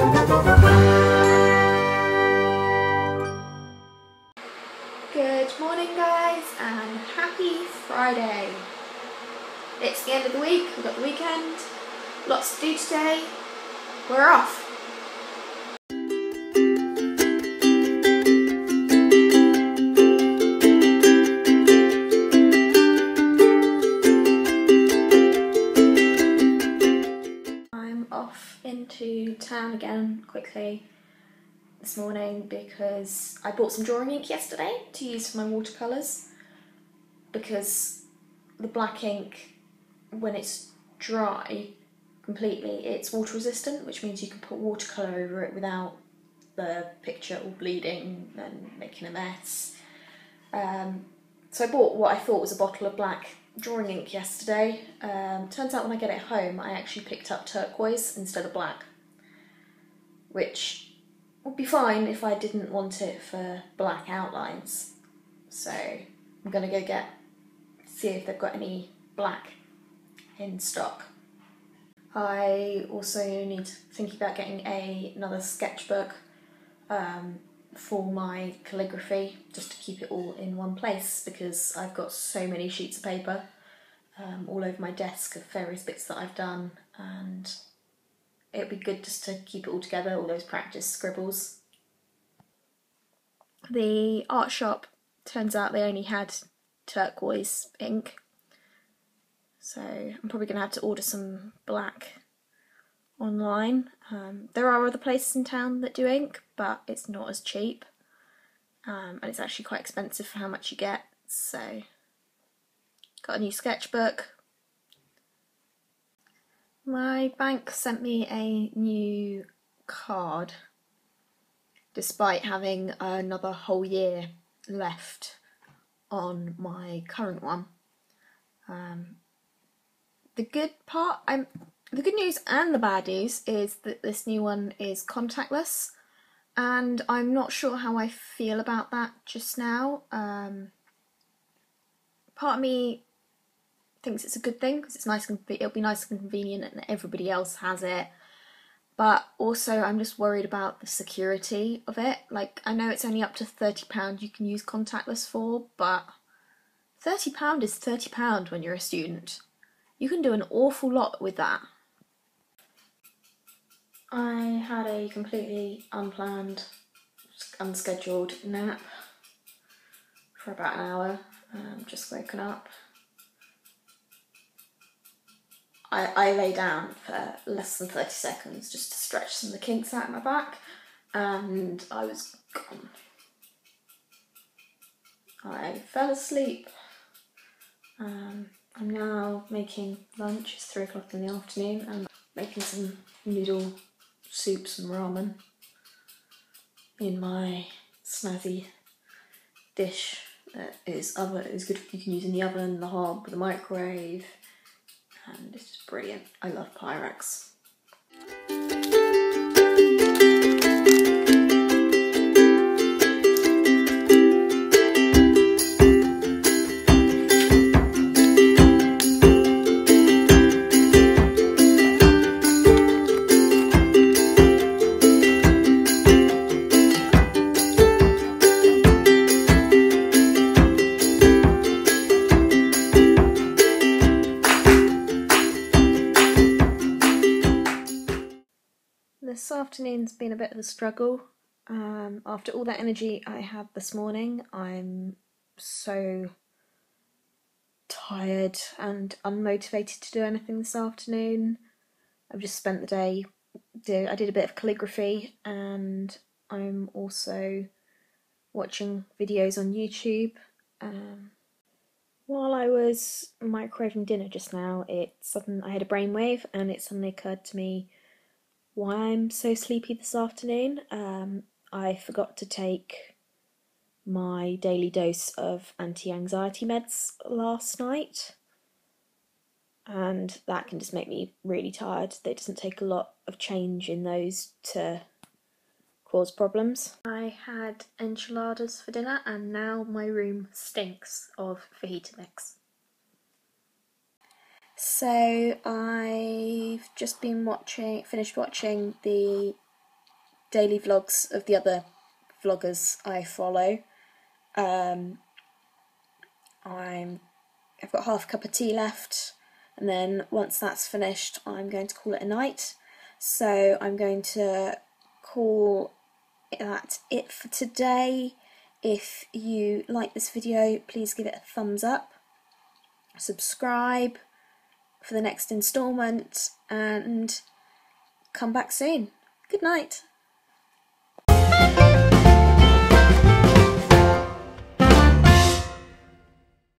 Good morning guys and happy Friday. It's the end of the week, we've got the weekend, lots to do today. We're off. Town again quickly this morning because I bought some drawing ink yesterday to use for my watercolours because the black ink when it's dry completely it's water resistant which means you can put watercolour over it without the picture all bleeding and making a mess. Um, so I bought what I thought was a bottle of black drawing ink yesterday. Um, turns out when I get it home I actually picked up turquoise instead of black which would be fine if I didn't want it for black outlines. So I'm gonna go get see if they've got any black in stock. I also need thinking about getting a another sketchbook um, for my calligraphy just to keep it all in one place because I've got so many sheets of paper um, all over my desk of various bits that I've done and it'd be good just to keep it all together, all those practice scribbles. The art shop turns out they only had turquoise ink, so I'm probably going to have to order some black online. Um, there are other places in town that do ink, but it's not as cheap, um, and it's actually quite expensive for how much you get. So, got a new sketchbook, my bank sent me a new card despite having another whole year left on my current one. Um, the good part, I'm the good news and the bad news is that this new one is contactless, and I'm not sure how I feel about that just now. Um, part of me thinks it's a good thing because it's nice and it'll be nice and convenient and everybody else has it. But also I'm just worried about the security of it. Like I know it's only up to 30 pound you can use contactless for but 30 pound is 30 pound when you're a student. You can do an awful lot with that. I had a completely unplanned unscheduled nap for about an hour um, just woken up I, I lay down for less than 30 seconds just to stretch some of the kinks out of my back and I was gone. I fell asleep. Um, I'm now making lunch, it's three o'clock in the afternoon and making some noodle soups and ramen in my snazzy dish that is oven is good you can use in the oven, the hob, the microwave, and it's just brilliant. I love Pyrex. This afternoon's been a bit of a struggle. Um, after all that energy I had this morning, I'm so tired and unmotivated to do anything this afternoon. I've just spent the day, do, I did a bit of calligraphy and I'm also watching videos on YouTube. Um, while I was microwaving dinner just now, it sudden I had a brainwave and it suddenly occurred to me why I'm so sleepy this afternoon. Um, I forgot to take my daily dose of anti anxiety meds last night, and that can just make me really tired. It doesn't take a lot of change in those to cause problems. I had enchiladas for dinner, and now my room stinks of fajita mix. So I've just been watching, finished watching the daily vlogs of the other vloggers I follow. Um, I'm I've got half a cup of tea left and then once that's finished I'm going to call it a night. So I'm going to call that it for today. If you like this video please give it a thumbs up, subscribe for the next instalment and come back soon. Good night.